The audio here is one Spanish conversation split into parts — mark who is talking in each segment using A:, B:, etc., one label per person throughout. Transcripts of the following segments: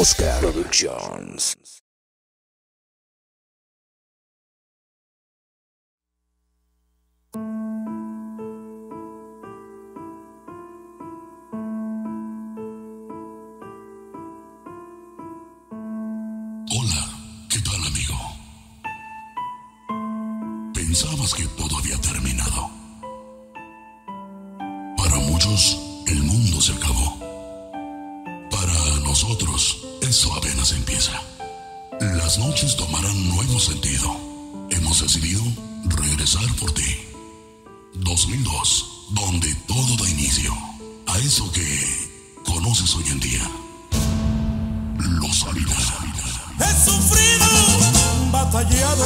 A: Oscar Productions.
B: Hola, ¿qué tal amigo? Pensabas que todo había terminado. Apenas empieza. Las noches tomarán nuevo sentido. Hemos decidido regresar por ti. 2002, donde todo da inicio a eso que conoces hoy en día. Los Ávilas.
C: He sufrido, batallado,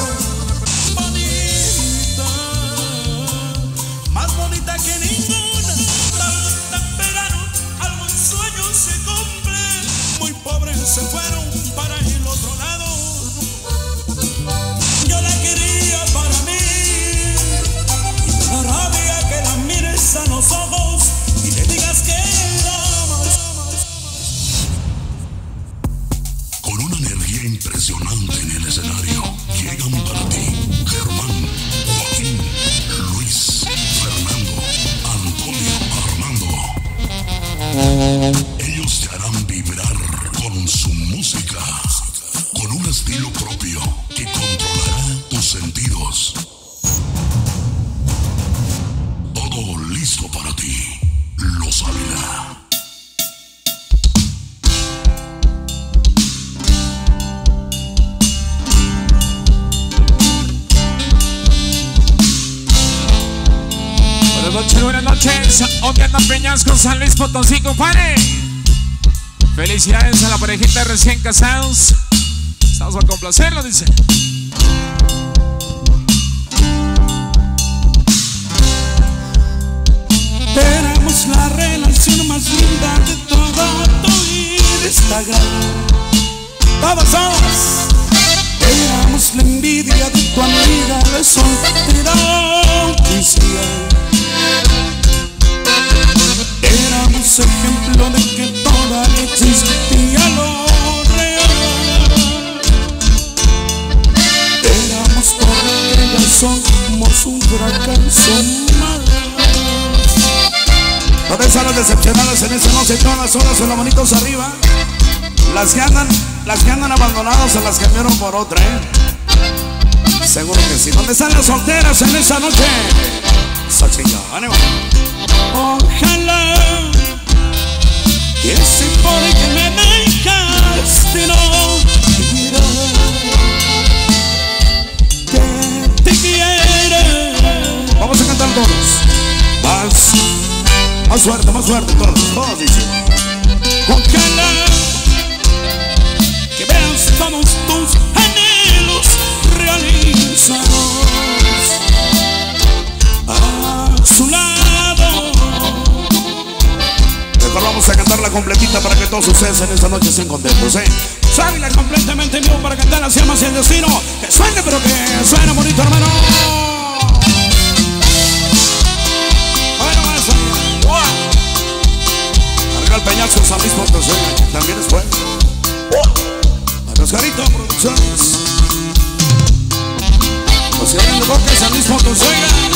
B: Armando. Ellos
D: andan Peñasco, San Luis Potosí, compadre. Felicidades a la parejita de recién casados. Estamos a complacerlo, dice.
C: Éramos la relación más linda de toda tu Instagram. Todos somos. Éramos la envidia de tu amiga de soltera ejemplo de que toda existía lo real. Éramos todo que ya somos un fracaso más. ¿Dónde están las decepcionadas en esa noche? Todas solas con las manitos arriba. Las que andan, las que andan abandonadas se las cambiaron por otra, ¿eh? Seguro que sí. ¿Dónde están las solteras en esa noche? Esa ánimo. Ojalá ese por que me dejaste no quiera que te quiera. Vamos a cantar todos. Más, más fuerte, más fuerte, todos, todos dicen. Ojalá que veas todos tus anhelos realizados a su lado. Vamos a cantarla completita para que todos ustedes en esta noche estén contentos, ¿eh? Sábila completamente en vivo para cantar así más el destino. Que suene, pero que suene bonito, hermano. Bueno, eso. ¡Wow! Arriba el peñazo San Luis Potosí, también es bueno. A Oscarito Producciones. José de Boca San Luis Potosí.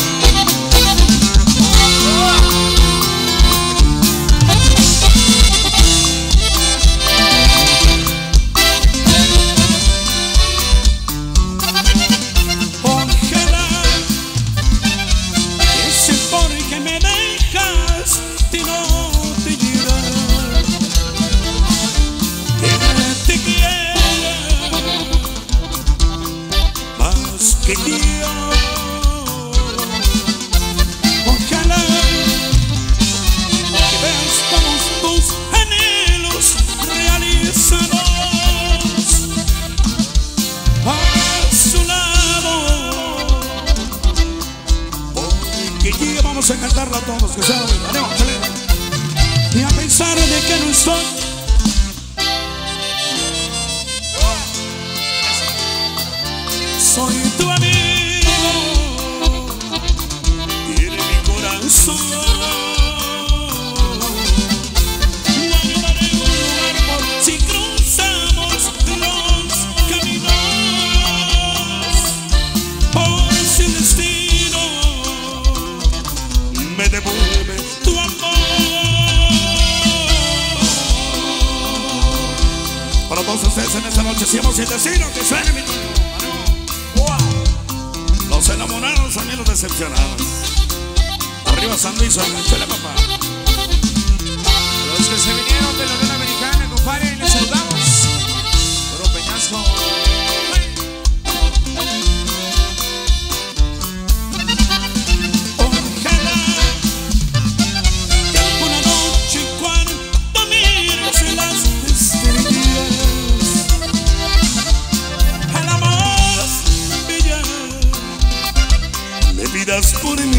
C: Me pidas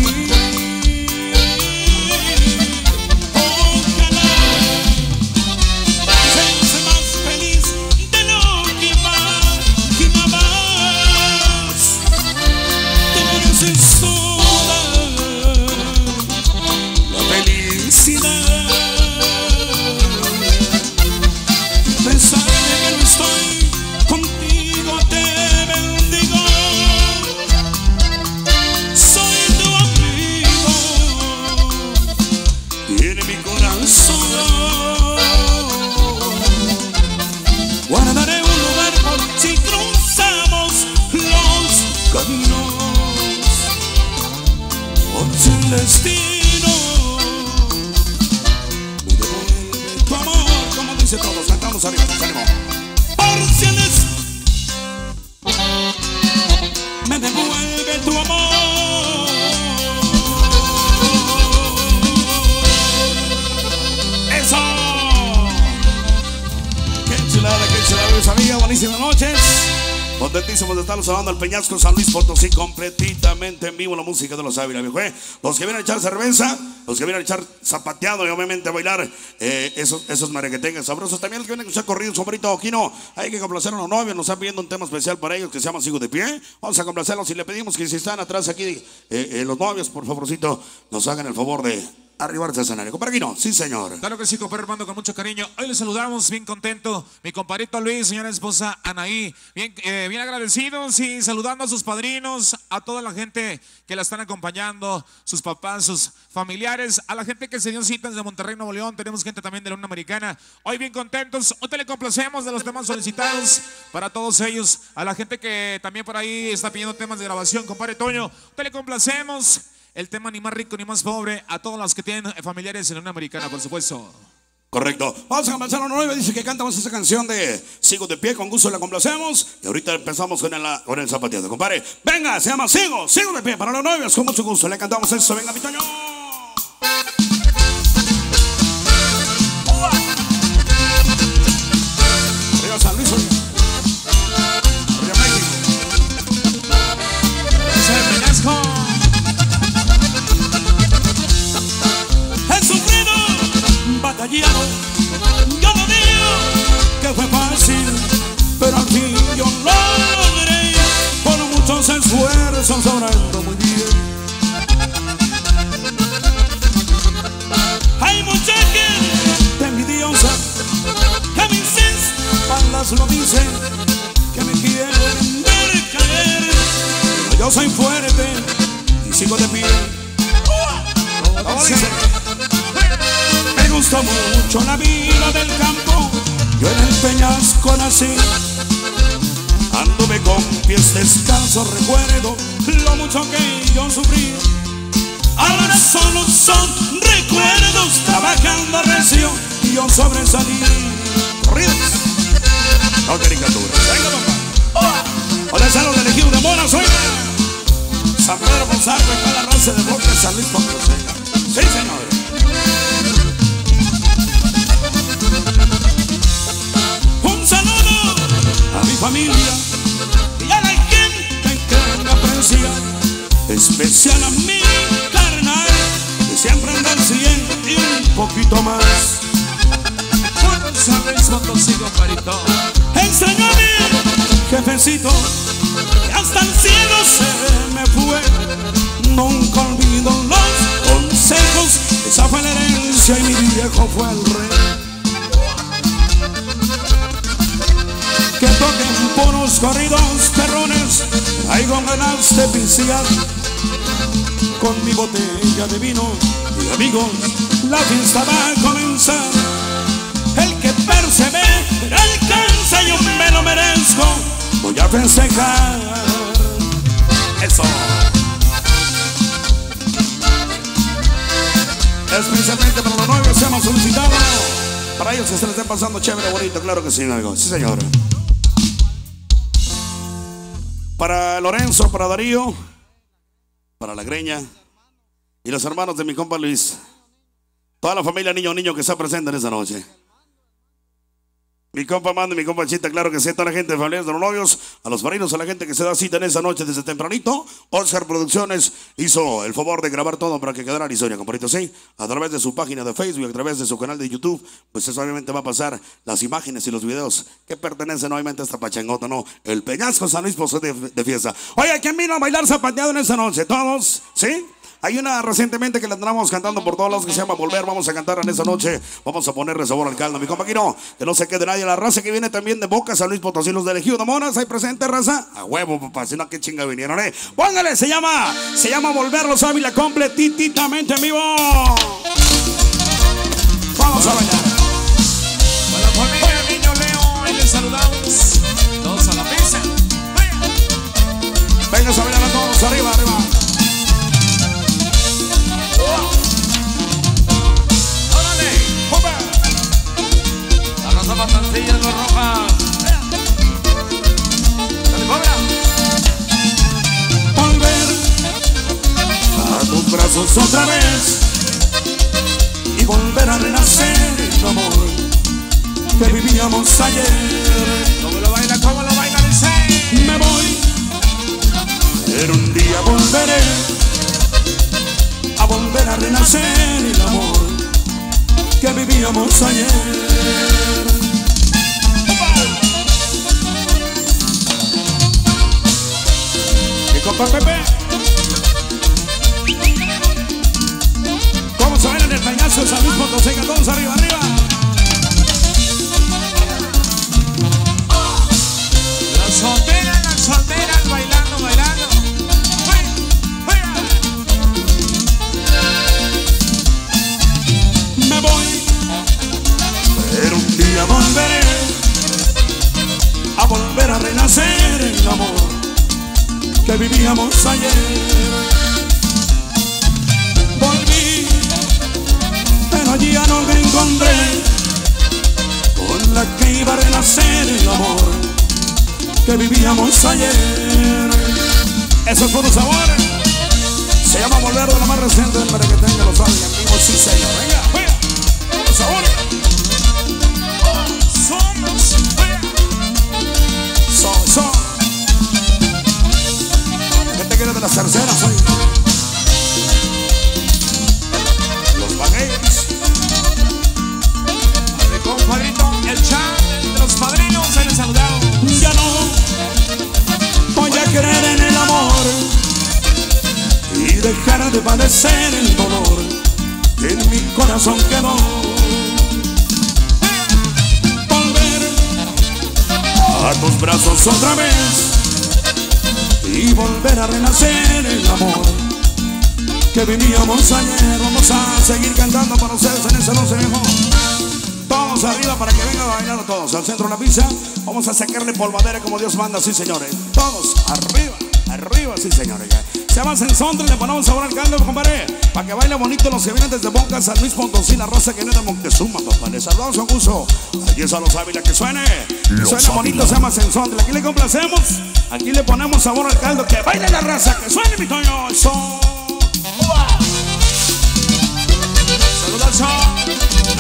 C: música de los Ávila, viejo. ¿eh? Los que vienen a echar cerveza, los que vienen a echar zapateado y obviamente a bailar eh, esos, esos merenguetengues sabrosos. También los que vienen a escuchar corrido, sombrito oquino. Hay que complacer a los novios, nos están pidiendo un tema especial para ellos que se llama Sigo de Pie. Vamos a complacerlos y le pedimos que si están atrás aquí eh, eh, los novios, por favorcito, nos hagan el favor de arribarse al escenario. Compadre Aquino, sí señor.
D: Claro que sí, compadre Armando, con mucho cariño. Hoy les saludamos, bien contento. Mi compadrito Luis, señora esposa Anaí, bien, eh, bien agradecidos y saludando a sus padrinos, a toda la gente que la están acompañando, sus papás, sus familiares, a la gente que se dio citas de Monterrey, Nuevo León. Tenemos gente también de la Unión Americana. Hoy bien contentos. Hoy te le complacemos de los temas solicitados para todos ellos. A la gente que también por ahí está pidiendo temas de grabación, compadre Toño. Te le complacemos. El tema ni más rico ni más pobre a todos los que tienen familiares en la Unión Americana, por supuesto.
C: Correcto. Vamos a comenzar a los nueve. Dice que cantamos esa canción de Sigo de pie. Con gusto la complacemos. Y ahorita empezamos con el, con el zapateado. Compadre, venga, se llama Sigo, Sigo de pie. Para los nueve, con mucho gusto. Le cantamos eso. Venga, mi Toño. Yo no digo que fue fácil, pero al fin yo lo logré. Con muchos esfuerzos, orando muy bien. Hay mucha gente envidiosa que me insiste, lo dicen, que me quieren ver caer. Pero yo soy fuerte y sigo de pie. Gusta mucho la vida del campo. Yo en el peñasco nací. Anduve con pies descalzos, recuerdo lo mucho que yo sufrí. Ahora solo son recuerdos, trabajando recio y yo sobresalí. Corridos, no caricaturas. Venga, papá. Hola, están los del ejido de Mora, soy San Pedro Gonzalo, está la raza de Boca, San Luis. Sí, señor. Familia y a la gente que me aprecia. Especial a mi carnal, que siempre anda al 100 y un poquito más.
D: Luis Potosí, compadrito.
C: Extraño a mi jefecito, que hasta el cielo se me fue. Nunca olvido los consejos, esa fue la herencia y mi viejo fue el rey. Toquen puros corridos perrones, traigo ganas de pinciar con mi botella de vino y amigos, la fiesta va a comenzar. El que persevera alcanza, yo festejar. Eso. Especialmente para los novios hemos solicitado. Para ellos se les esté pasando chévere, bonito, claro que sí, amigo. Sí, señor. Para Lorenzo, para Darío, para la Greña y los hermanos de mi compa Luis. Toda la familia niño niño que está presente en esa noche. Mi compa Mando mi compa Chita, claro que sí, toda la gente de familias de los novios, a los marinos, a la gente que se da cita en esa noche desde tempranito. Oscar Producciones hizo el favor de grabar todo para que quedara la historia, compadrito, sí, a través de su página de Facebook, a través de su canal de YouTube, pues eso obviamente va a pasar las imágenes y los videos que pertenecen obviamente a esta pachangota, ¿no? El Peñasco San Luis Posee de, de fiesta. Oye, ¿quién vino a bailar zapateado en esa noche? ¿Todos? ¿Sí? Hay una recientemente que la andamos cantando por todos lados que se llama Volver. Vamos a cantar en esa noche. Vamos a ponerle sabor al caldo, mi compa no, Que no se quede nadie. La raza que viene también de Boca, San Luis Potosí, los de Elegido de Monas. ¿Hay presente, raza? A huevo, papá. Si no, qué chinga vinieron, eh. Póngale, se llama, se llama Volver los Ávila completitamente en vivo. Vamos a bailar. Otra vez y volver a renacer el amor que vivíamos ayer.
D: ¿Cómo lo baila? ¿Cómo lo baila? Dice.
C: Me voy, pero un día volveré a volver a renacer el amor que vivíamos ayer. Pepe. Payaso Luis Potosí? Que Todos arriba, arriba.
D: Las solteras, las bailando, bailando.
C: Me voy, pero un día volveré a volver a renacer el amor que vivíamos ayer. Me encontré con la que iba a renacer el amor que vivíamos ayer. Eso es puro sabor. Se llama Volver de lo más reciente para que tenga los años amigos. Sí, señor. Venga, venga. Por sabor.
D: Somos. ¡Fuera!
C: So, so. ¿Qué te quieres de las terceras hoy?
D: De
C: padecer el dolor que en mi corazón quedó. Volver a tus brazos otra vez y volver a renacer el amor que vivíamos ayer. Vamos a seguir cantando para ustedes en esa noche viejo. Todos arriba para que vengan a bailar todos al centro de la pista. Vamos a sacarle polvadera como Dios manda, sí señores. Todos arriba, arriba, sí señores. Se llama Sensontre, le ponemos sabor al caldo, compadre. Para que baile bonito los que vienen desde Boca, San Luis Potosí, la raza que viene de Montezuma, papá. Les saludamos con gusto. Aquí está los Ávila, que suene. Que suene bonito, se llama Sensontre. Aquí le complacemos. Aquí le ponemos sabor al caldo. Que baile la raza, que suene mi toño. Eso.
D: Saludos al.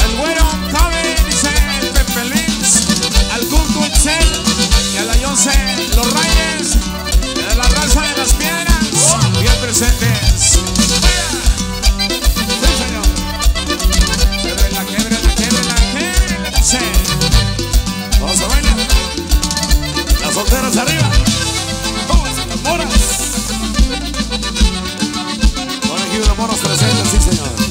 D: El güero cabe, dice Pepe Lins. Al Cucu Excel. Y a la Yose, los Reyes. Las
C: solteras arriba. Vamos, las moras. Aquí unos moros presentes, sí, señor.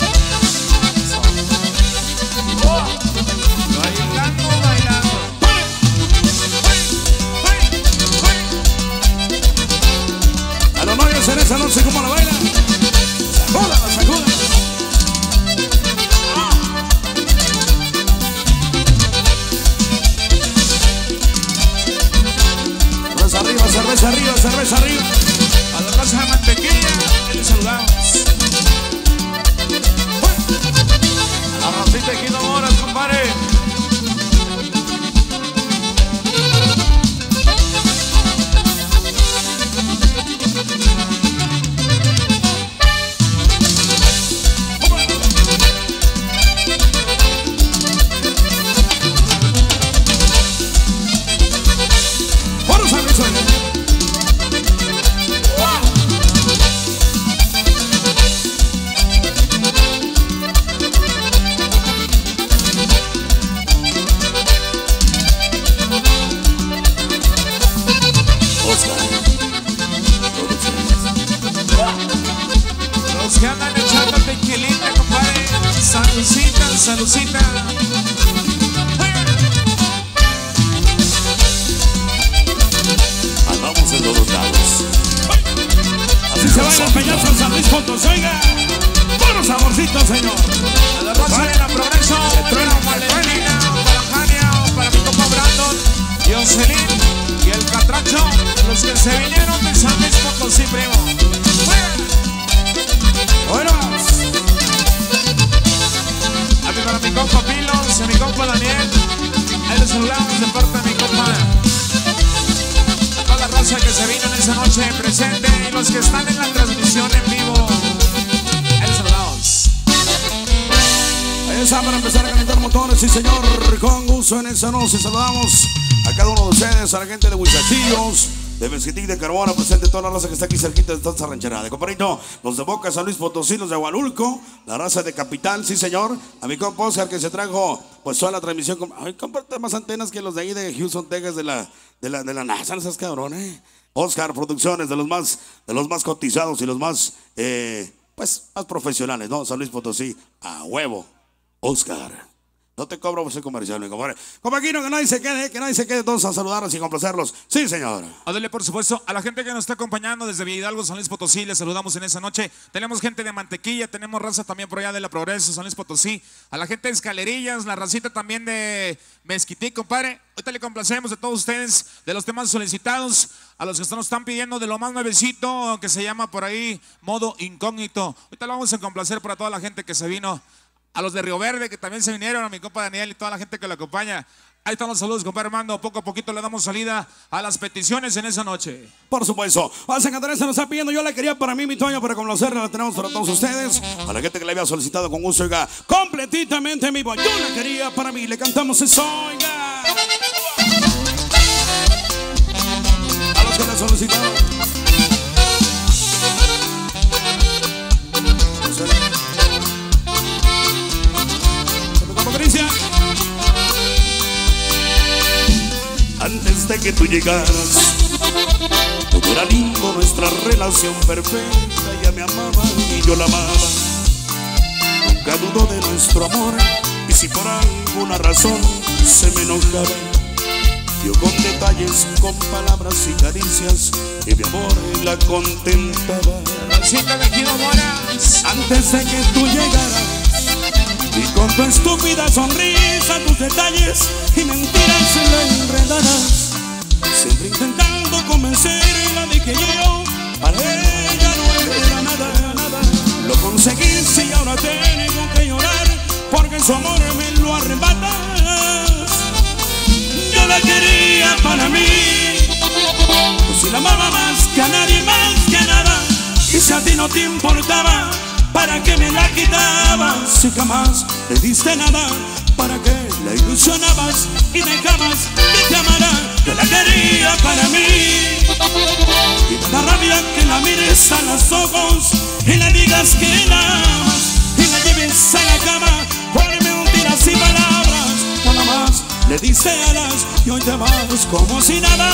C: La
D: raza que
C: está aquí cerquita de esta rancherada. De compadrito, los de Boca, San Luis Potosí, los de Agualulco, la raza de Capital, sí señor. A mi compa Oscar que se trajo pues toda la transmisión. Ay, comparte más antenas que los de ahí de Houston, Texas, de la, de la, de la NASA, no seas cabrón, eh. Oscar Producciones, de los más, de los más cotizados y los más, eh, pues, más profesionales, ¿no? San Luis Potosí, a huevo. Oscar. No te cobro por ese comercial, mi compadre. Como aquí no, que nadie se quede, que nadie se quede, todos a saludarlos y complacerlos. Sí, señor.
D: Ándale, por supuesto, a la gente que nos está acompañando desde Villa Hidalgo, San Luis Potosí, les saludamos en esa noche. Tenemos gente de Mantequilla, tenemos raza también por allá de la Progreso, San Luis Potosí. A la gente de Escalerillas, la racita también de Mezquití, compadre. Ahorita le complacemos de todos ustedes, de los temas solicitados, a los que nos están pidiendo de lo más nuevecito, que se llama por ahí modo incógnito. Ahorita lo vamos a complacer para toda la gente que se vino. A los de Río Verde, que también se vinieron, a mi compa Daniel y toda la gente que lo acompaña. Ahí están los saludos, compadre Armando. Poco a poquito le damos salida a las peticiones en esa noche.
C: Por supuesto. A San Andrés se nos está pidiendo. Yo la quería para mí, mi Toño, para conocerla. La tenemos para todos ustedes. A la gente que le había solicitado con gusto, oiga, completitamente en vivo. Yo la quería para mí. Le cantamos eso, oiga. A los que le solicitaron. Cristian. Antes de que tú llegaras, todo era lindo, nuestra relación perfecta. Ella me amaba y yo la amaba. Nunca dudó de nuestro amor. Y si por alguna razón se me enojaba, yo con detalles, con palabras y caricias, y mi amor la contentaba. Antes de que tú llegaras Y con tu estúpida sonrisa Tus detalles y mentiras se la enredarás. Siempre intentando convencerla de que yo Para ella no era nada, nada. Lo conseguí y ahora tengo que llorar Porque su amor me lo arrebatas Yo la quería para mí. Pues si la amaba más que a nadie, más que a nada. Y si a ti no te importaba ¿Para qué me la quitabas? Si jamás le diste nada. ¿Para qué la ilusionabas? Y dejabas que te amara. Yo la quería para mí. Y me da rabia que la mires a los ojos Y le digas que la amas Y la lleves a la cama. Por mentiras y palabras. Nada más le diste alas Y hoy te vas como si nada.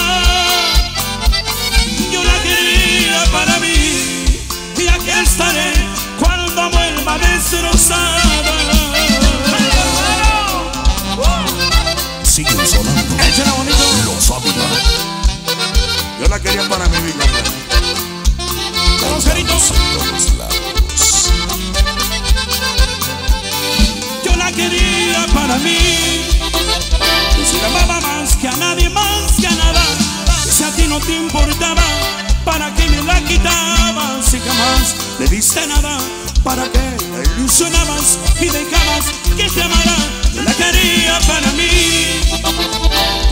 C: Yo la quería para mí. Y aquí estaré la destrozada.
B: Siguen sonando.
C: Échale bonito.
B: Los Ávila.
C: Yo la quería para mi
B: vida. Ceritos.
C: Yo la quería para mí. Yo sí la amaba más que a nadie, más que a nada. Y si a ti no te importaba, ¿para qué me la quitabas? Si jamás le diste nada. ¿Para qué la ilusionabas y dejabas que te amara? Yo la quería para mí.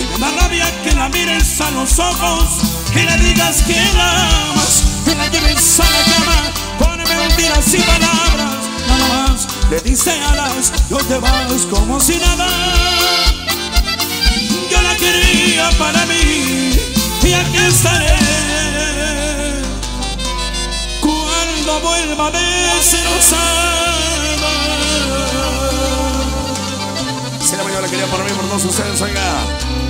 C: Y me da rabia que la mires a los ojos Que le digas que la amas Que la lleves a la cama Con mentiras y palabras. Nada más le diste alas No te vas como si nada. Yo la quería para mí. Y aquí estaré cuando vuelva de ser Si la mañana quería por mí, por todos ustedes, oiga,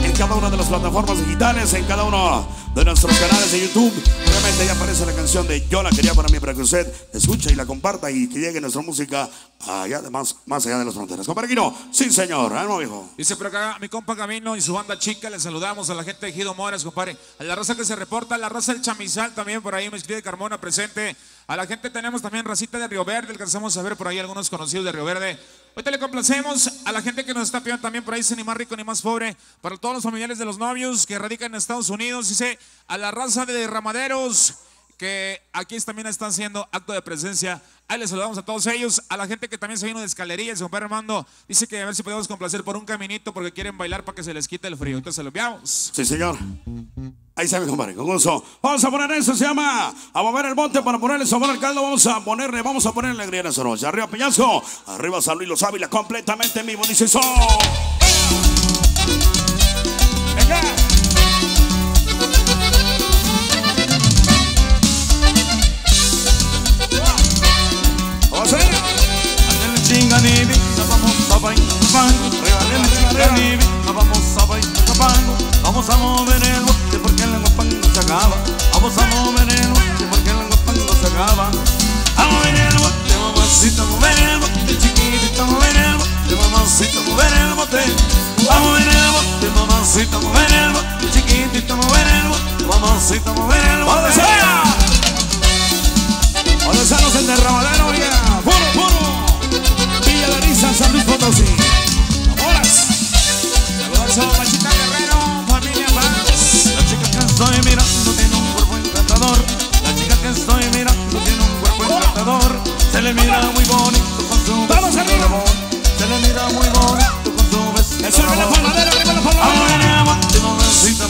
C: en cada una de las plataformas digitales, en cada uno de nuestros canales de YouTube. Obviamente ya aparece la canción de Yo la quería para mí, para que usted escuche y la comparta y que llegue nuestra música allá además, más allá de las fronteras. Compa Aquino, sí señor, ¿eh, no, viejo?
D: Dice por acá mi compa Camino y su banda chica, le saludamos a la gente de Gido Moras, compadre. A la raza que se reporta, a la raza del Chamizal también por ahí, me escribe Carmona presente. A la gente tenemos también racita de Río Verde, alcanzamos a ver por ahí algunos conocidos de Río Verde. Ahorita le complacemos a la gente que nos está pidiendo también por ahí, ni más rico ni más pobre, para todos los familiares de los novios que radican en Estados Unidos, dice a la raza de ramaderos que aquí también están haciendo acto de presencia. Ahí les saludamos a todos ellos, a la gente que también se vino de escalería, el señor Armando dice que a ver si podemos complacer por un caminito porque quieren bailar para que se les quite el frío. Entonces se lo enviamos.
C: Sí, señor. Ahí está mi compadre, con gusto. Vamos a poner eso, se llama a mover el monte para ponerle sabor al caldo. Vamos a ponerle, vamos a ponerle alegría en esa noche. Arriba Peñasco, arriba San Luis Los Ávila, completamente en vivo. Dice eso. Vamos a
E: mover el bote porque el guapango se acaba. Vamos a mover el bote porque el guapango se acaba. A mover el bote, mamacita, mover el bote, chiquitita, mover el bote, mamacita, mover el bote. A mover el bote, mamacita, mover el bote, chiquitita, mover el bote, mamacita, mover el
C: ¡Vamos
E: bote.
C: allá! ¿Dónde están los del derramadero? Ya, puro, puro. Villa de Risa, San
E: Se le mira muy bonito con su
C: Vamos arriba.
E: Se le mira muy bonito con su vestido
C: Eso es la palmadera, arriba palmadera.
E: mamacita,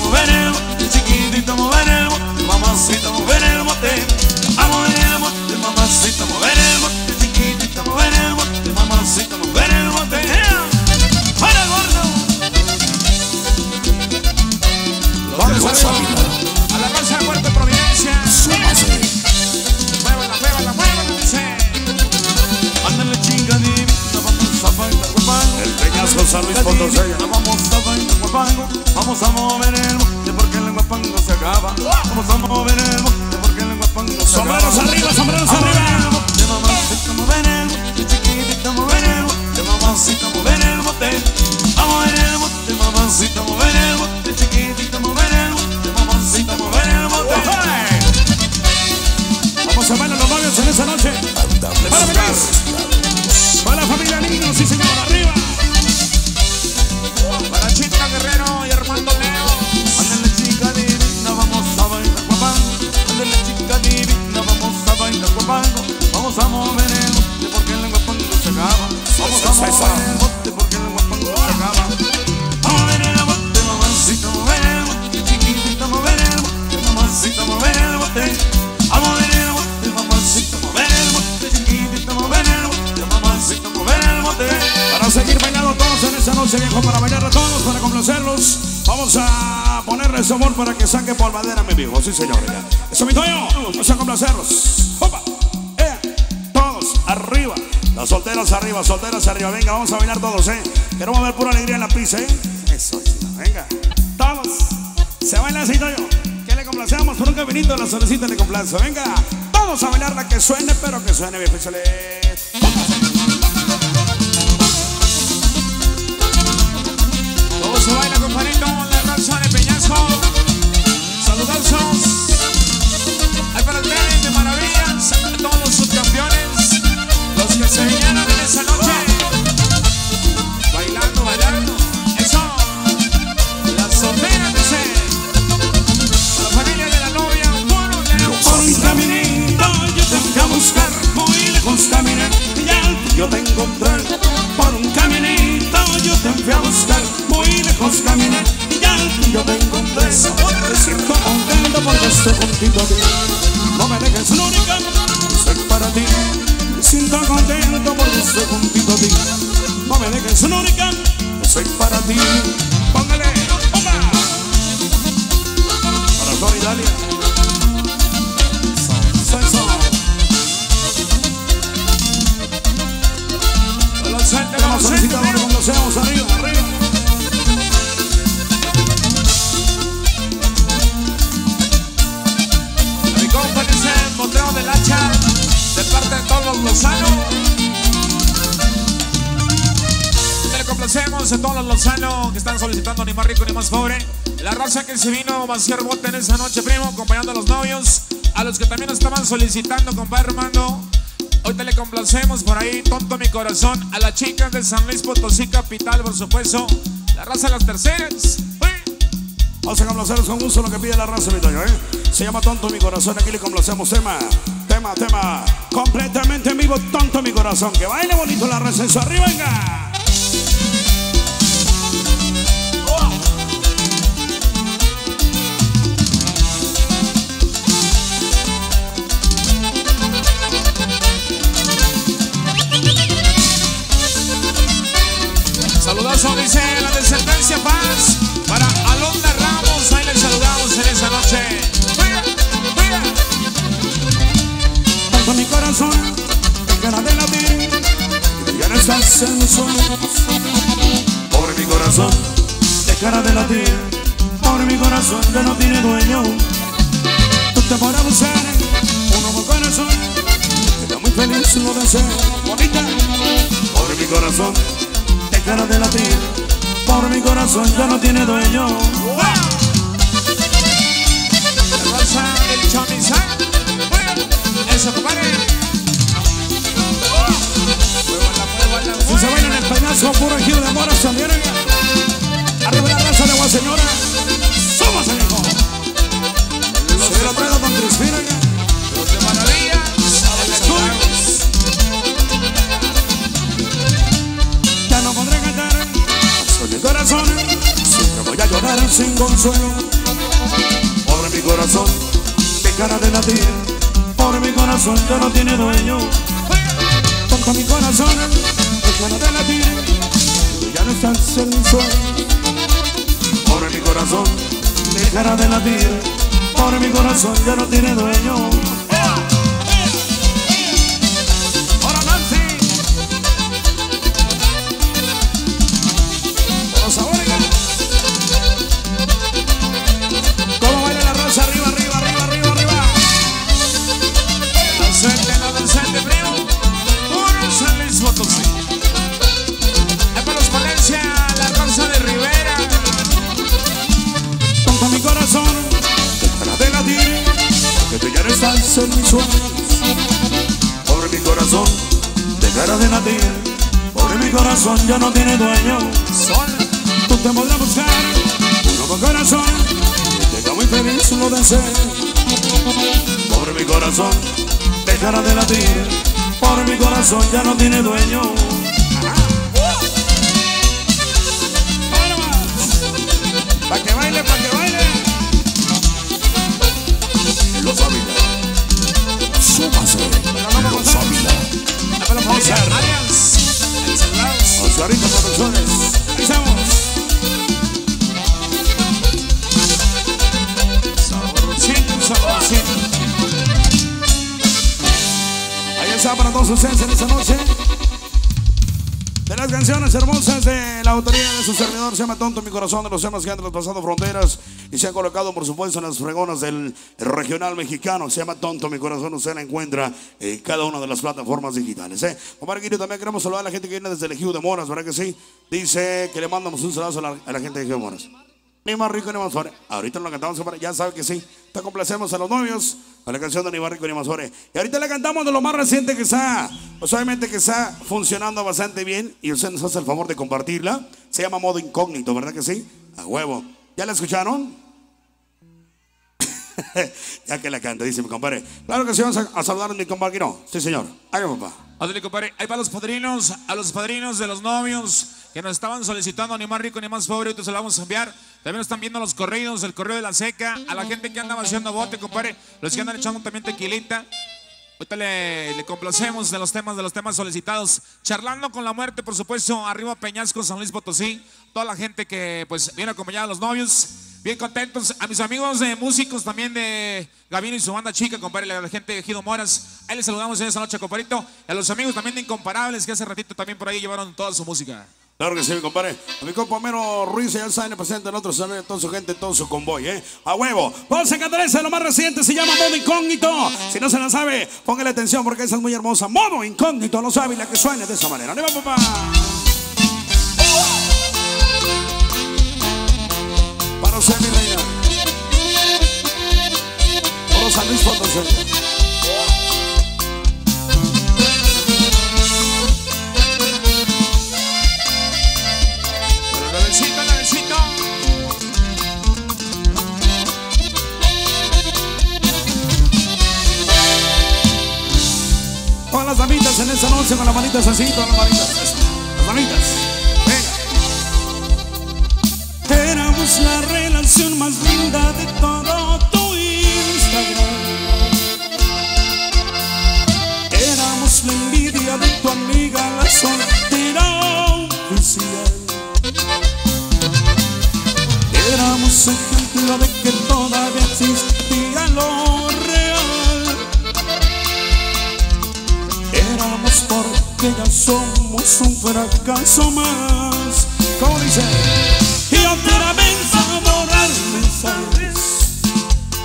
C: Échale. Vamos a complaceros con gusto lo que pide la raza, mi Toño, ¿eh? Se llama Tonto mi corazón, aquí le complacemos tema, tema, tema, completamente en vivo, Tonto mi corazón. Que baile bonito la raza, eso arriba, venga.
D: Saludazo, dice la
C: dejará de latir, pobre mi corazón ya no tiene dueño. Tú te podrás buscar un nuevo corazón, que muy feliz lo deseo, bonita. Pobre mi corazón, dejará de latir, pobre mi corazón ya no tiene dueño. Si se bailan el pedazo, puro giro de amor, salieron la Guaseñora. Somos el hijo. Se lo traigo con Crispina.
D: Los de les saludamos.
C: Ya no podré cantar. Soy mi corazón. Siempre voy a llorar sin consuelo. Pobre mi corazón. Dejará de latir. Pobre mi corazón, ya no tiene dueño. Tonto mi corazón. Dejará de latir. Ya no estás en mi sueño. Corazón. Dejará de latir. Pobre mi corazón, ya no tiene dueño. Sueños. Pobre mi corazón, dejará de latir, pobre mi corazón ya no tiene dueño.
D: Sol.
C: Tú te podrás buscar un nuevo corazón, que te haga muy feliz lo deseo. Pobre mi corazón, dejará de latir, pobre mi corazón ya no tiene dueño. Todos ustedes en esta noche. De las canciones hermosas de la autoría de su servidor, se llama Tonto mi corazón, de los temas que han traspasado fronteras y se han colocado, por supuesto, en las fregonas del regional mexicano. Se llama Tonto mi corazón, usted la encuentra en cada una de las plataformas digitales. ¿eh? Omar Guirio, también queremos saludar a la gente que viene desde el Ejido de Moras, ¿verdad que sí? Dice que le mandamos un saludo a la, a la gente de Ejido de Moras. Ni más rico ni más fuerte. Ahorita lo cantamos, ya sabe que sí. Te complacemos a los novios con la canción de más rico más fuerte. Y ahorita le cantamos de lo más reciente que está, pues obviamente que está funcionando bastante bien y usted nos hace el favor de compartirla. Se llama Modo Incógnito, ¿verdad que sí? A huevo. ¿Ya la escucharon? ya que la canta, dice mi compadre. Claro que sí, vamos a, a saludar a mi compadre. Sí, señor. Ay, papá.
D: Ándale, compadre. Ahí para los padrinos, a los padrinos de los novios que nos estaban solicitando ni más rico ni más pobre, ahorita se lo vamos a enviar. También nos están viendo los corridos, el correo de la seca. A la gente que anda vaciando bote, compadre. Los que andan echando también tequilita. Ahorita le, complacemos de los temas, de los temas solicitados. Charlando con la muerte, por supuesto, arriba Peñasco, San Luis Potosí. Toda la gente que pues viene acompañada a los novios. Bien contentos. A mis amigos de músicos también de Gavino y su banda chica, compadre, la gente de Gido Moras. Ahí les saludamos en esta noche, compadrito. A los amigos también de Incomparables, que hace ratito también por ahí llevaron toda su música.
F: Claro que sí, mi compadre. A mi compañero Ruiz ya saben, presente en otro salón, toda su gente, todo su convoy, ¿eh? A huevo. Cantar esa, lo más reciente, se llama Modo Incógnito. Si no se la sabe, póngale atención porque esa es muy hermosa. Modo Incógnito, lo sabe, la que suene de esa manera. ¡Arriba, papá! Para usted, mi reina. Para San Luis. Las damitas en esta noche, con las manitas así, con las manitas. Las manitas. Venga.
C: Éramos la relación más linda de todo tu Instagram. Éramos la envidia de tu amiga, la soltera oficial. Éramos ejemplo de que todavía existía lo porque ya somos un fracaso más.
F: ¿Cómo dice?
C: Y otra vez a borrar mensajes,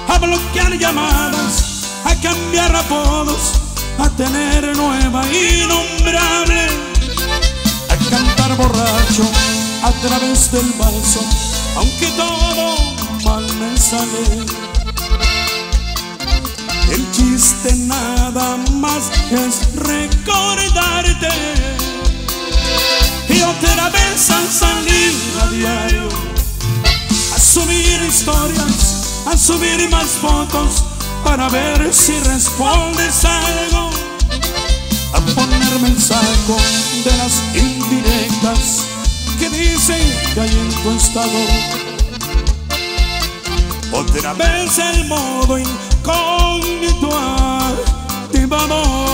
C: a bloquear llamadas, a cambiar apodos, a tener nueva innombrable, a cantar borracho a través del vaso, aunque todo mal me sale. El chiste nada más es recordarte y otra vez al salir a diario a subir historias, a subir más fotos para ver si respondes algo, a ponerme el saco de las indirectas que dicen que hay en tu estado. Otra vez el modo incógnito activado.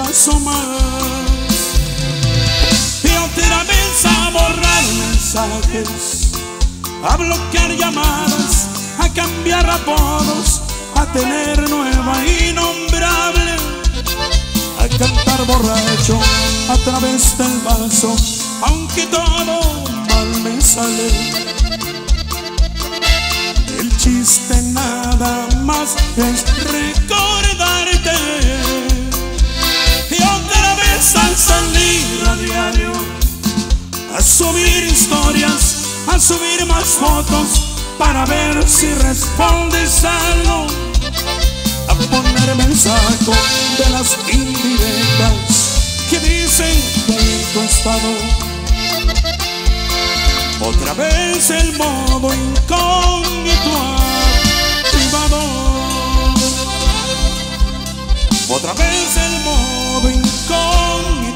C: Fracaso más. Y vez a borrar mensajes, a bloquear llamadas, a cambiar apodos, a tener nueva innombrable, a cantar borracho a través del vaso, aunque todo mal me sale. El chiste nada más es recordarte a subir historias, a subir más fotos para ver si respondes algo, a ponerme el saco de las indirectas que dicen en tu estado. Otra vez el modo incógnito. Otra vez el modo incógnito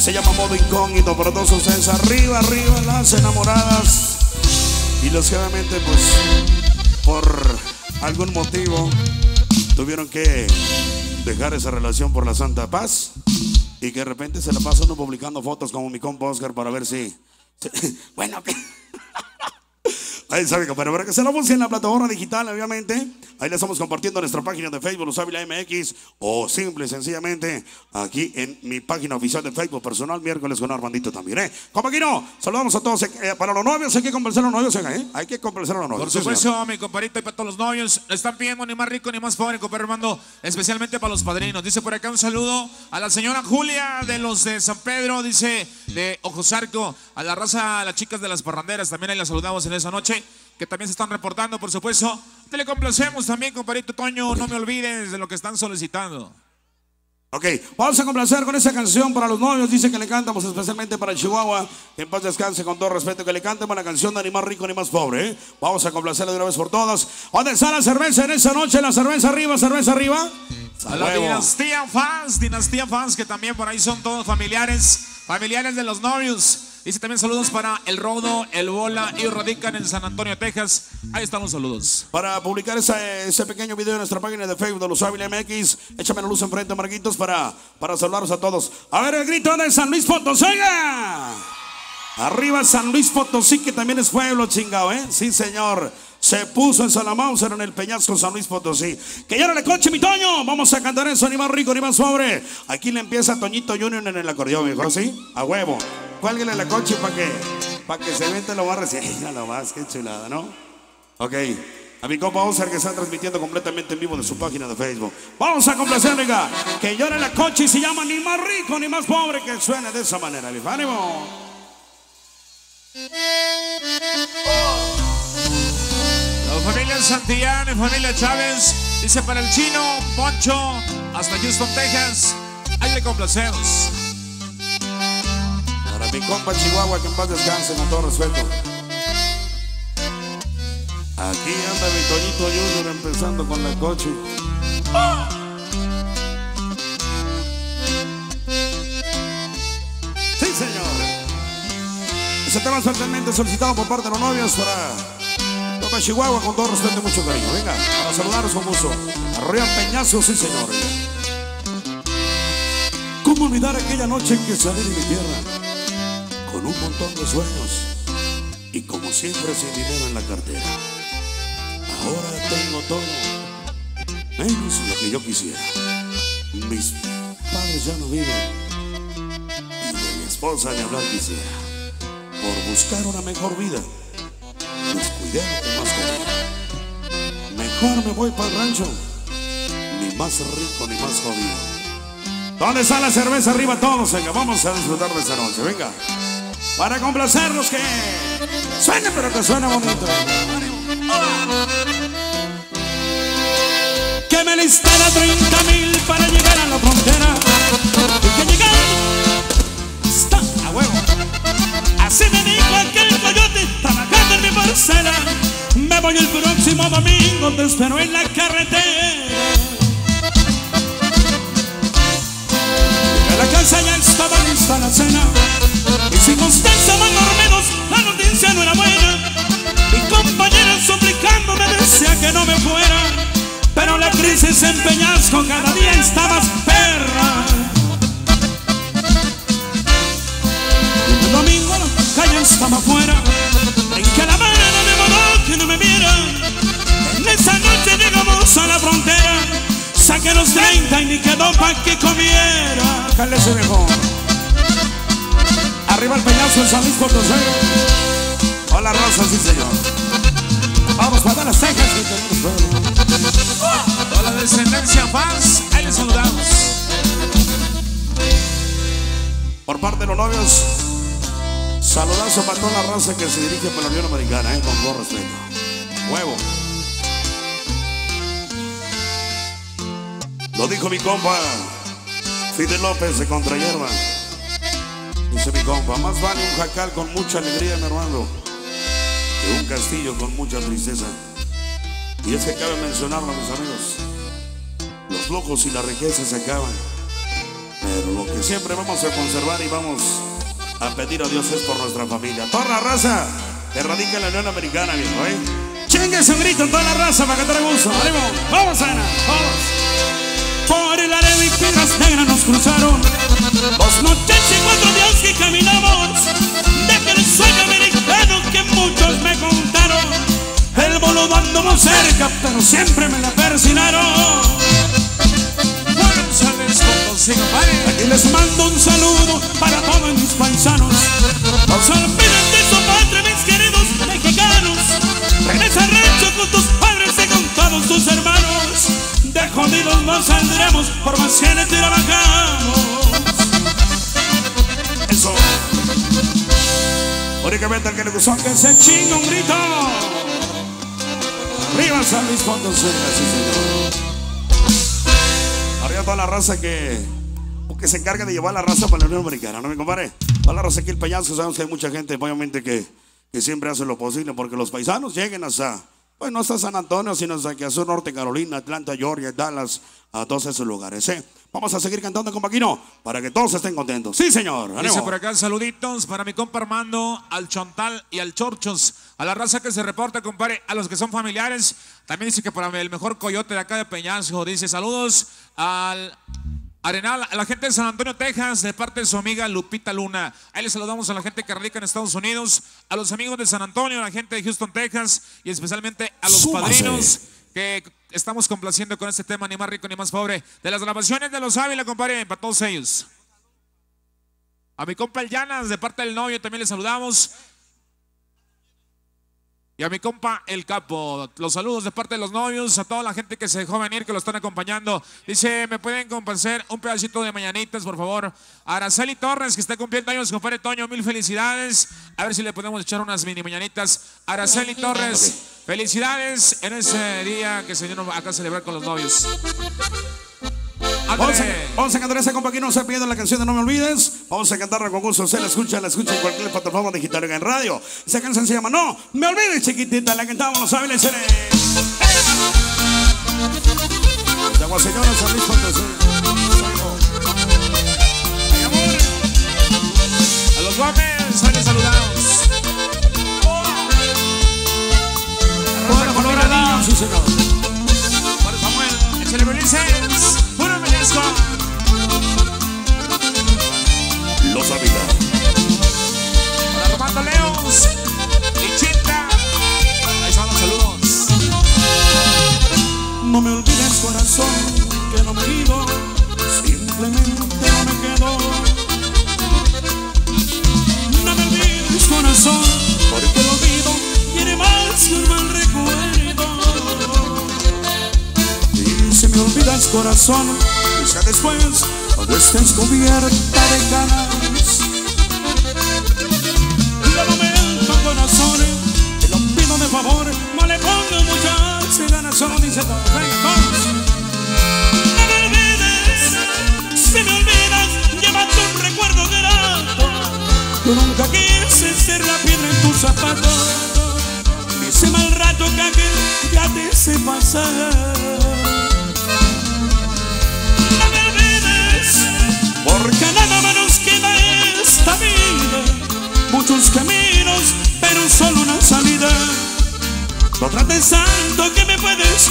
F: Se llama modo incógnito para todos ustedes. Arriba, arriba, las enamoradas. Y los que obviamente, pues, por algún motivo, tuvieron que dejar esa relación por la Santa Paz.
C: Y que de repente se la pasa uno publicando fotos como mi compa para ver si. bueno, que. Ahí sabe, pero para que se la busque en la plataforma digital, obviamente. Ahí le estamos compartiendo en nuestra página de Facebook, Los Ávila MX, o simple y sencillamente aquí en mi página oficial de Facebook personal, miércoles con Armandito también, ¿eh? Compañero, saludamos a todos. eh, para los novios hay que complacer a los novios, ¿eh? Hay que complacer a los novios.
D: Por
C: sí,
D: supuesto, mi compadrito y para todos los novios. Están pidiendo ni más rico ni más pobre, compadre Armando. Especialmente para los padrinos. Dice por acá un saludo a la señora Julia de los de San Pedro. Dice de Ojosarco. A la raza, a las chicas de las parranderas. También ahí las saludamos en esa noche. Que también se están reportando, por supuesto. Te le complacemos también, compadrito Toño. No me olvides de lo que están solicitando.
C: Ok, vamos a complacer con esa canción para los novios. Dice que le cantamos especialmente para Chihuahua. Que en paz descanse con todo respeto. Que le cantemos la canción de ni más rico ni más pobre. ¿eh? Vamos a complacerle de una vez por todas. ¿Dónde está la cerveza en esa noche? La cerveza arriba, cerveza arriba.
D: A la dinastía fans, dinastía fans, que también por ahí son todos familiares, familiares de los novios. Dice también saludos para el Rodo, el Bola, y radican en San Antonio, Texas. Ahí están los saludos.
C: Para publicar ese, pequeño video en nuestra página de Facebook de Los Ávila MX. Échame la luz enfrente, Marquitos, para, para saludarlos a todos. A ver el grito de San Luis Potosí. Arriba San Luis Potosí, que también es pueblo chingado, ¿eh? Sí, señor. Se puso en Salamauser en el Peñasco San Luis Potosí. Que ya le coche, mi Toño. Vamos a cantar eso, ni más rico ni más pobre. Aquí le empieza Toñito Junior en el acordeón, mejor, ¿sí? A huevo. Cuélguele la coche para que, para que se vente lo recién. Mira lo más, qué chulada, ¿no? Ok. A mi compa Oscar que está transmitiendo completamente en vivo de su página de Facebook. Vamos a complacer, venga. Que llore la coche y se llama ni más rico ni más pobre que suene de esa manera. viejo. ¡Ánimo!
D: La familia Santillán, familia Chávez. Dice para el chino, Poncho, hasta Houston, Texas. Ahí le complacemos.
C: Mi compa Chihuahua, que en paz descanse con todo respeto. Aquí anda mi Toñito Junior empezando con la coche. Sí, señor. Ese tema es solicitado por parte de los novios para Compa Chihuahua con todo respeto y mucho cariño. Venga, para saludarlos con gusto. Arriba Peñazo, sí, señor. ¿Cómo olvidar aquella noche en que salí de mi tierra con un montón de sueños y como siempre sin dinero en la cartera? Ahora tengo todo, menos lo que yo quisiera. Mis padres ya no viven y de mi esposa ni hablar quisiera. Por buscar una mejor vida, descuidé lo que más quería. Mejor me voy para el rancho, ni más rico ni más jodido. ¿Dónde está la cerveza arriba todos? Venga, vamos a disfrutar de esta noche, venga. Para complacerlos que suene, pero que suene bonito.
G: que me listara 30 mil para llegar a la frontera y que llegando está a huevo. Así me dijo aquel coyote trabajando en mi parcela. Me voy el próximo domingo, te espero en la carretera. La casa ya estaba lista la cena y si constancia más menos la noticia no era buena. Mi compañera suplicándome decía que no me fuera, pero la crisis en Peñasco cada día está más perra. El domingo la calle estaba afuera, en que la mano no me mandó que no me viera. En esa noche llegamos a la frontera, saqué los 30 y ni quedó pa' que comiera.
C: Cálese mejor. Arriba el peñazo en San Luis Potosí. Hola Rosa, sí señor. Vamos para las cejas que tenemos fuego.
D: Toda la descendencia fans, ahí les saludamos.
C: Por parte de los novios, saludazo para toda la raza que se dirige por la Unión Americana, eh, con todo respeto. Huevo. Lo dijo mi compa Fidel López de Contrahierba. Dice mi compa, más vale un jacal con mucha alegría, mi hermano, que un castillo con mucha tristeza. Y es que cabe mencionarlo, mis amigos. Los locos y la riqueza se acaban. Pero lo que siempre vamos a conservar y vamos a pedir a Dios es por nuestra familia. Toda la raza que radica en la Unión Americana, viejo, ¿eh? Chingue un grito en toda la raza para que te gusto. ¡Vamos, Ana! ¡Vamos!
G: Por el arena y piedras negras nos cruzaron
C: Dos noches y cuatro días que caminamos Deja el sueño americano que muchos me contaron El bolo dando cerca, pero siempre me la persinaron. Aquí les mando un saludo para todos mis paisanos. No se olviden de su patria, mis queridos mexicanos. Regresa al rancho con tus padres y con todos tus hermanos. De jodidos no saldremos, por más cienes trabajamos.
H: Eso. Únicamente al que le gustó
C: Que se chinga un grito.
H: Arriba San Luis Potosí, sí señor. Arriba toda la raza que, que se encarga de llevar la raza para la Unión Americana, ¿no me compadre? Toda la raza aquí el Peñasco, sabemos que hay mucha gente, obviamente, que, que siempre hace lo posible porque los paisanos lleguen hasta, pues no hasta San Antonio, sino a sur norte, Carolina, Atlanta, Georgia, Dallas, a todos esos lugares, ¿eh? Vamos a seguir cantando con Paquino para que todos estén contentos. Sí, señor.
D: Dice por acá saluditos para mi compa Armando, al Chontal y al Chorchos, a la raza que se reporta, compadre, a los que son familiares. También dice que para el mejor coyote de acá de Peñasco, dice saludos al Arenal, a la gente de San Antonio, Texas, de parte de su amiga Lupita Luna. Ahí le saludamos a la gente que radica en Estados Unidos, a los amigos de San Antonio, a la gente de Houston, Texas y especialmente a los
H: Súmase.
D: padrinos que estamos complaciendo con este tema, ni más rico ni más pobre, de las grabaciones de los Ávila, compadre, para todos ellos. A mi compa el Llanas, de parte del novio, también le saludamos. Y a mi compa el Capo, los saludos de parte de los novios, a toda la gente que se dejó venir, que lo están acompañando. Dice, ¿me pueden compensar un pedacito de mañanitas, por favor? A Araceli Torres, que está cumpliendo años, compadre Toño, mil felicidades. A ver si le podemos echar unas mini mañanitas. Araceli Torres, felicidades en ese día que se vino acá a celebrar con los novios.
H: Vamos a, a cantar esa compa aquí, no se pierdan la canción de No Me Olvides. Vamos a cantarla con gusto. Se la escucha, la escucha en cualquier plataforma digital en radio. Esa canción se llama No Me Olvides, chiquitita. La cantamos los Ávila Chere. De Aguaseñora, San Luis Potosí.
D: A los Gómez, salen saludados.
H: Bueno. Sí, señor.
D: Para Samuel, échale felices.
H: Los Ávila.
D: Para Armando Leos. Y Chita. Ahí están los saludos.
C: No me olvides corazón que no me he ido, simplemente no me quedo. No me olvides corazón, porque el olvido tiene más que un mal recuerdo. Y si me olvidas corazón, quizá después cuando estés cubierta de canas. De momento corazón, te lo pido de favor, no le pongo muchas ganas, solo dice todo. No me olvides, si me olvidas, llévate un recuerdo grato. Yo nunca quise ser la piedra en tus zapatos. Ese mal rato que ya te hice pasar. No me olvides, porque nada más nos queda esta vida. Muchos caminos, pero solo una salida. No trates tanto que me puedes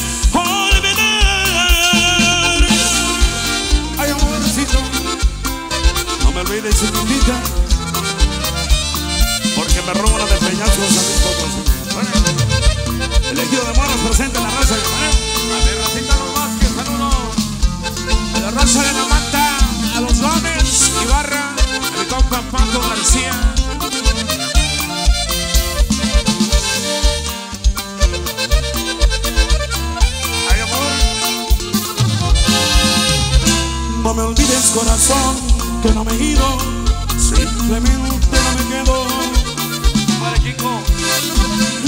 C: que no me he ido, simplemente no me quedo.
D: Para Kiko.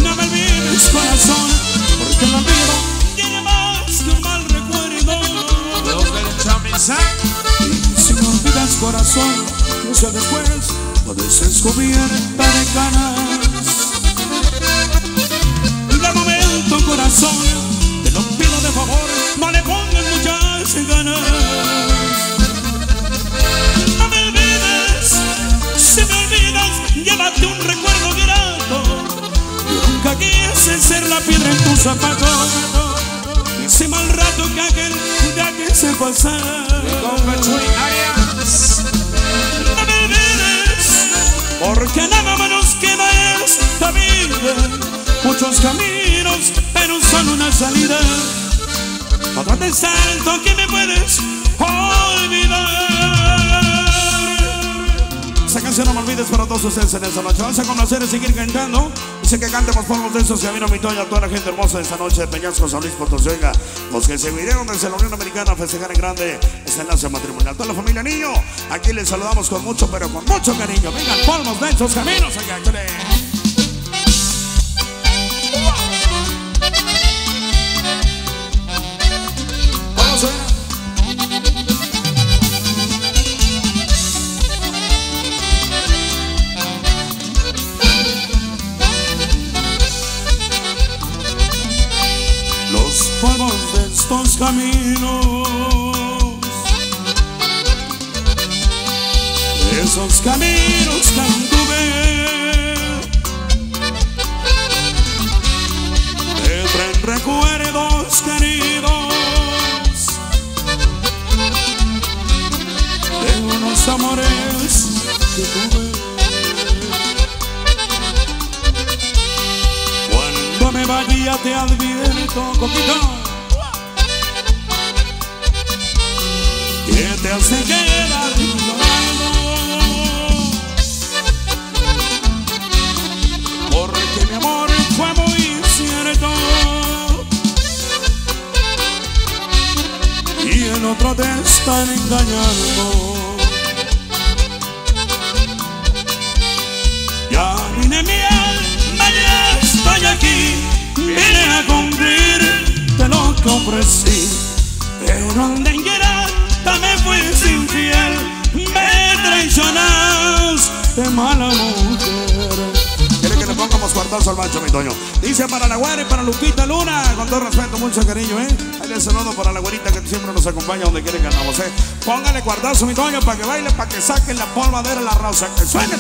C: No me olvides corazón, porque el olvido tiene más que un mal recuerdo. Y si me olvidas corazón, no sé después, estés cubierta de canas. De momento corazón, te lo pido de favor, no le pongas muchas ganas. llévate un recuerdo grato. Yo nunca quise ser la piedra en tu zapatos. Ese mal rato que aquel día que se pasara.
D: No me olvides,
C: porque nada menos queda esta vida. Muchos caminos, pero solo una salida. ¿A dónde salto que me puedes olvidar? Esa canción no me olvides para todos ustedes en esta noche. Vamos a conocer y seguir cantando. Dice que cante por favor de esos que vino mi toya, toda la gente hermosa de esta noche de Peñasco, San Luis, Puerto Los que se vinieron desde la Unión Americana a festejar en grande este enlace matrimonial. Toda la familia niño, aquí les saludamos con mucho, pero con mucho cariño. Vengan, palmas de esos caminos, allá,
D: house and it's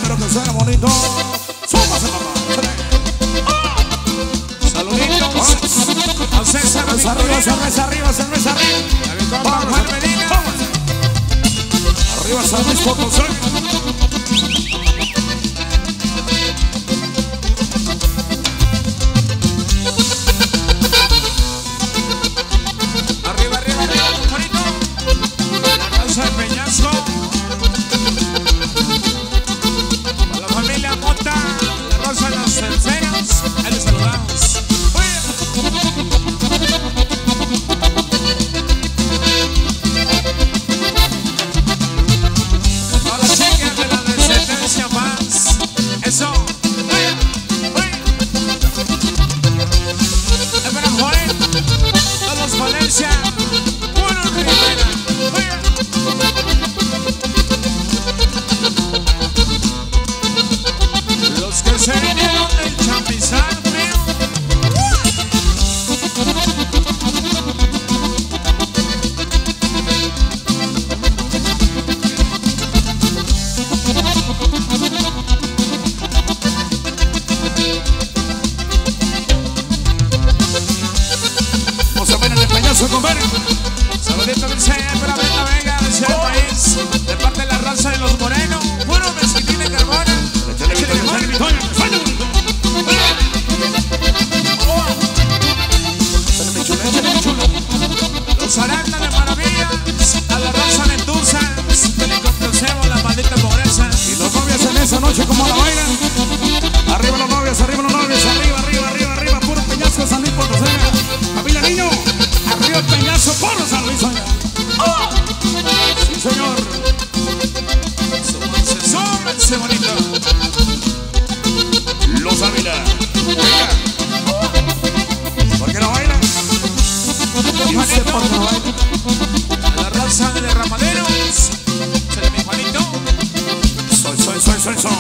C: Soy, soy, soy, soy, soy.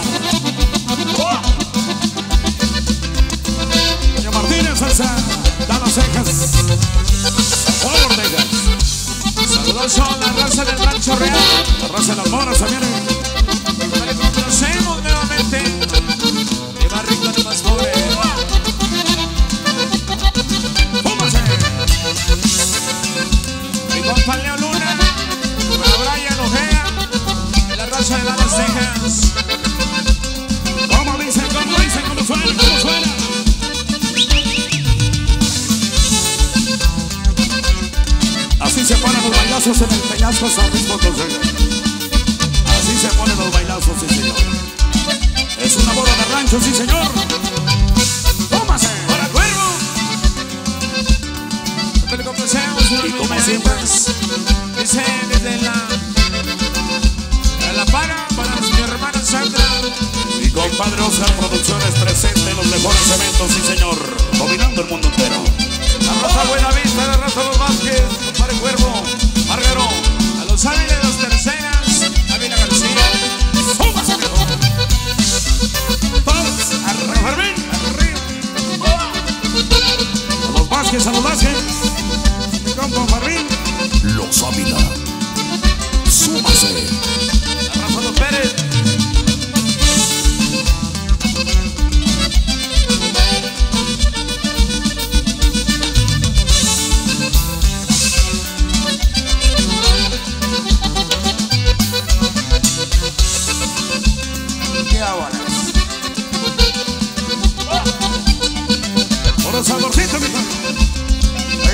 C: ¡Oh! Martínez Salsa, da las cejas. Juan
D: Saludos a la raza del Rancho Real,
C: la raza de las moras también. En el peñasco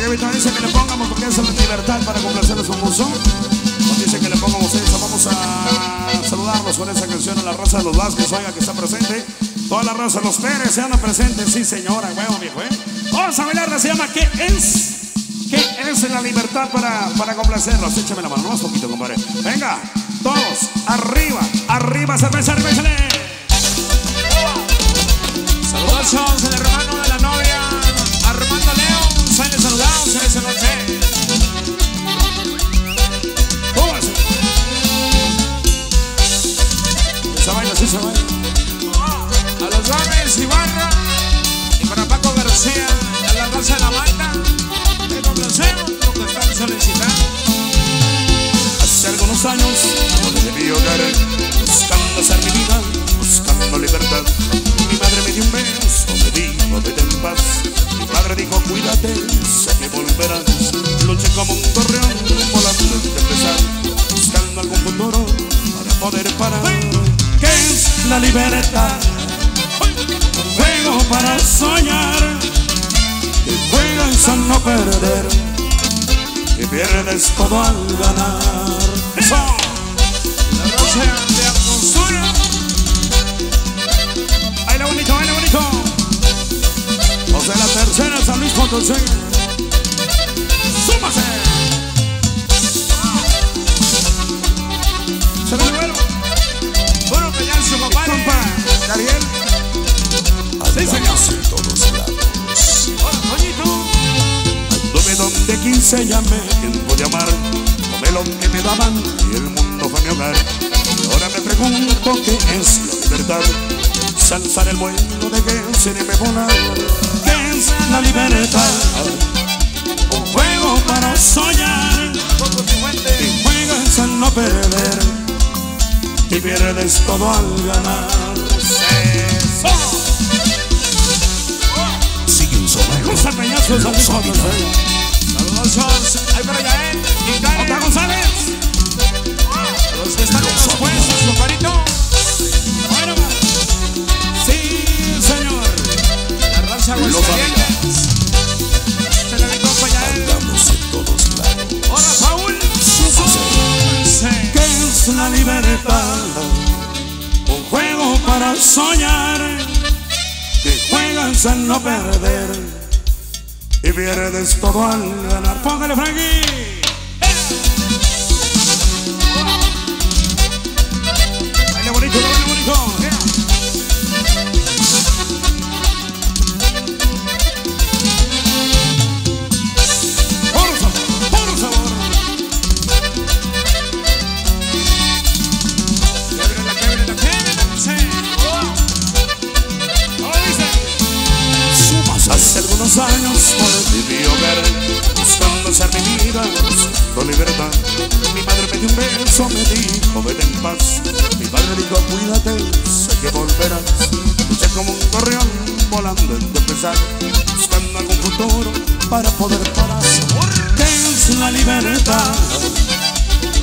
D: Dice
C: que le pongamos porque es la libertad para complacer a su muso. Nos dice que le pongamos eso. Vamos a saludarlos con esa canción a la raza de los Vázquez, oiga, que está presente. Toda la raza los Pérez se anda presente, sí, señora, huevo, viejo, ¿eh? Vamos a bailar, se llama ¿Qué es? ¿Qué es la libertad para, para complacerlos? Échame la mano, más poquito, compadre. Venga, todos, arriba, arriba, cerveza, cerveza.
D: Saludos al hermano en esa
C: baila, sí se baila.
D: A los Gómez Ibarra y para Paco García, a la raza de la Malta. Te complacemos lo que están solicitando.
C: Hace algunos años, cuando de hogar, buscando hacer mi vida, buscando libertad. Mi madre me dio un beso, me dijo, vete en paz. Mi padre dijo, cuídate, la libertad? Juego para soñar, que juegas a no perder y pierdes todo al ganar. ¡Eso!
D: La raza de Angostura.
C: ¡Baila bonito, baila bonito! De la tercera San Luis Potosí. ¡Súmase! ¡Se ve bueno!
B: Andamos en todos lados.
C: Anduve donde quise, llamé quien pude amar. Tomé lo que me daban y el mundo fue mi hogar. Y ahora me pregunto qué es la libertad. Salzar el vuelo de que se me volar. ¿Qué es la libertad? Un juego para soñar. Y juegas a no perder. Y pierdes todo al ganar. El peñazo de San Luis. Potosí.
D: Saludos ahí para Yael y
C: Ota
D: Karen.
C: González.
D: A los que están en los puestos, compadrito.
C: Bueno, sí, señor.
D: La raza Aguascalientes. Se la ve compa Yael.
B: Andamos en todos lados.
D: Hola, Paul. Sí.
C: ¿Qué es la libertad? Un juego para soñar que juegas a no perder y pierdes todo al ganar. Póngale, Frankie. Madre me dijo vete en paz Mi dijo cuídate, sé que volverás Luché como un gorrión volando en empezar Buscando algún futuro para poder parar ¿Qué es la libertad?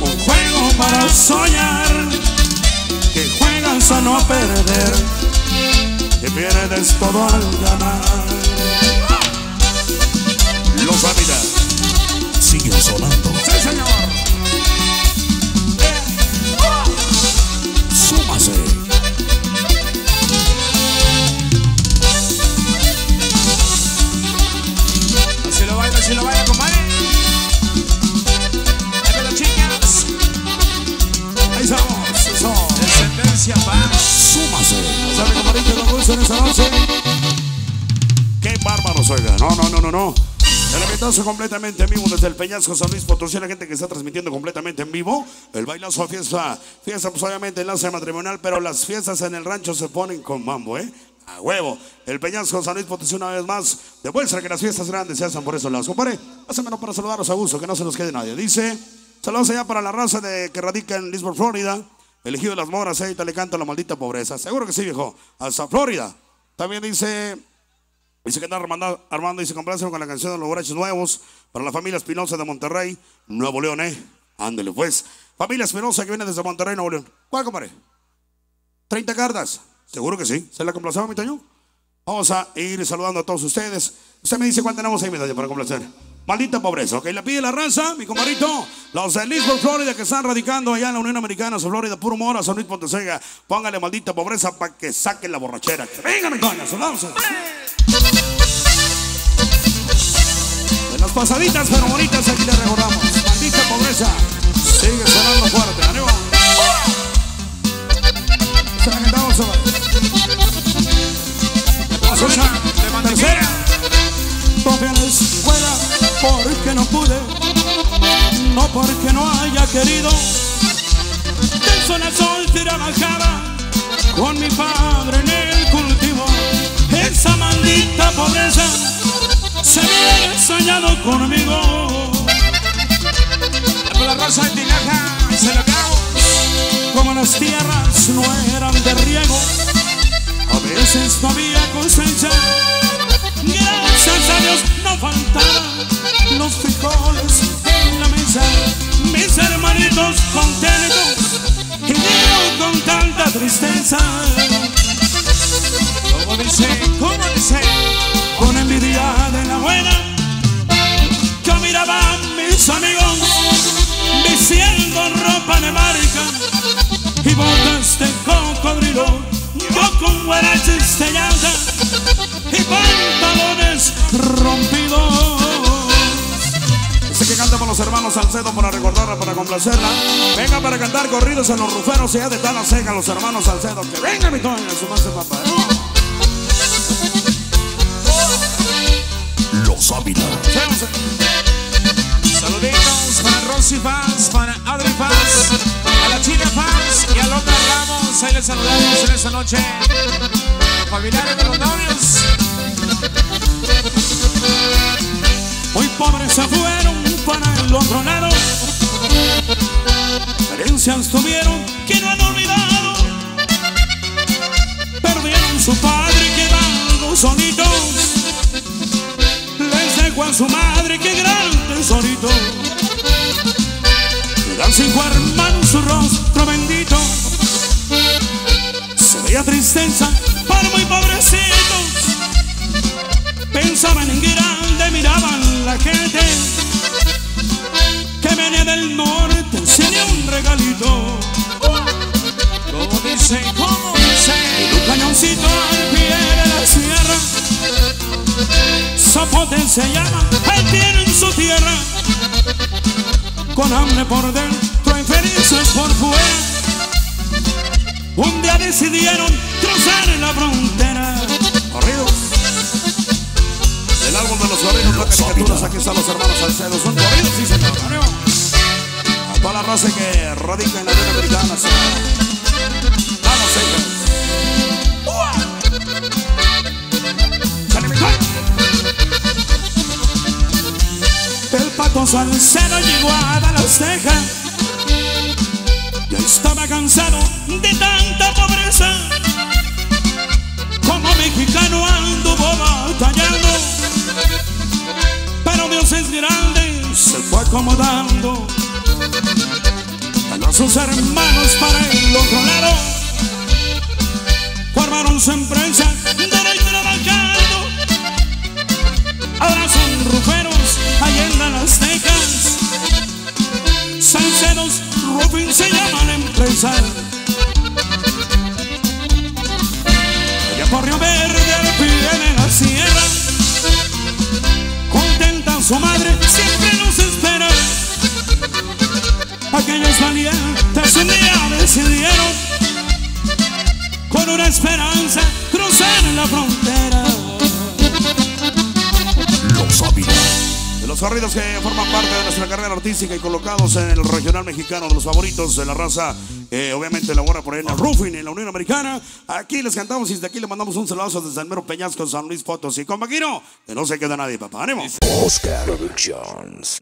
C: Un juego para soñar Que juegas a no perder que pierdes todo al ganar. Los Ávila.
B: Siguen sonando.
C: Sí, señor.
B: Ambientazo completamente en vivo desde el Peñasco San Luis Potosí, la gente que está transmitiendo completamente en vivo. El bailazo fiesta, fiesta pues obviamente enlace matrimonial, pero las fiestas en el rancho se ponen con mambo, ¿eh? A huevo. El Peñasco San Luis Potosí una vez más demuestra que las fiestas grandes se hacen por esos lados. Compadre, pásamelo para saludaros a gusto, que no se nos quede nadie. Dice, saludos allá para la raza de que radica en Lisbon, Florida. Elegido de las moras, ahí le canto la maldita pobreza. Seguro que sí, viejo. Hasta Florida. También dice, dice que está Armando, Armando dice, complace con la canción de los borrachos nuevos para la familia Espinosa de Monterrey, Nuevo León, ¿eh? Ándele pues. Familia Espinosa que viene desde Monterrey, Nuevo León. ¿Cuál, compadre? 30 cartas. Seguro que sí. ¿Se la complacemos, mi Toño? Vamos a ir saludando a todos ustedes. Usted me dice cuál tenemos ahí, mi Toño, para complacer. Maldita pobreza, ok. La pide la raza, mi compadrito. Los de Lisbon, Florida, que están radicando allá en la Unión Americana, Sur Florida, puro mora, San Luis Pontesega. Póngale maldita pobreza para que saquen la borrachera. Venga, mi Toño. Las pasaditas, pero bonitas, aquí le recordamos. Maldita pobreza. Sigue sonando fuerte, ánimo. Se la cantamos, hombre.
D: Escucha, de mantequilla.
C: No fui a la escuela porque no pude, no porque no haya querido. De sol a sol trabajaba con mi padre en el cultivo. Esa maldita pobreza se había ensañado conmigo.
D: La raza de Tinaja, se lo acabo.
C: Como las tierras no eran de riego, a veces no había cosecha. Gracias a Dios no faltaban los frijoles en la mesa. Mis hermanitos contentos y con tanta tristeza.
D: Como dice, como dice.
C: De la buena, yo miraba mis amigos vistiendo ropa de marca y botas de cocodrilo. Yo con guaraches de llanta y pantalones rompidos.
B: Dice que canta por los hermanos Salcedo para recordarla, para complacerla. Venga para cantar corridos en los ruferos y ya de tal seca los hermanos Salcedo. Que venga mi Toño, su más papá.
I: Los.
D: Saluditos para Rosy Fans, para Adri Fans, a la China Fans y a Lota Ramos. Ahí les saludamos en esta noche. Familiares de los novios.
C: Muy pobres se fueron para el otro lado. Herencias tuvieron que no han olvidado. Perdieron su padre quedando solitos. A su madre que gran tesorito. Quedan cinco hermanos su rostro bendito. Se veía tristeza para muy pobrecitos. Pensaban en grande, miraban la gente que venía del norte ni un regalito.
D: Como dice, como dice.
C: Un cañoncito al pie Se llama, él tiene en su tierra. Con hambre por dentro, infelices por fuera. Un día decidieron cruzar la frontera.
B: Corridos. El álbum de los corridos, no caricaturas. Aquí están los hermanos Salcedo. Son corridos, sí, señor. A toda la raza que radica en la Unión Americana. sí. Vamos, señores.
C: El pato salsero llegó a dar las cejas. Ya estaba cansado de tanta pobreza. Como mexicano anduvo batallando. Pero Dios es grande, se fue acomodando. Ganó a sus hermanos para el otro lado. Formaron su empresa, de trabajando. Ahora son ruferos, allá en las Texas. Salcedos, Rufin se llama la empresa. Allá por Río Verde, al pie de la sierra. Contenta su madre, siempre nos espera. Aquellos valientes un día decidieron con una esperanza corridos que forman parte de nuestra carrera artística y colocados en el regional mexicano de los favoritos de la raza, eh, obviamente labora por ahí en el Roofing, en la Unión Americana. Aquí les cantamos y desde aquí le mandamos un saludo desde el mero Peñasco, San Luis Potosí. Con Vaquino, que no se queda nadie, papá. ¡Ánimo!
A: Oscar Productions.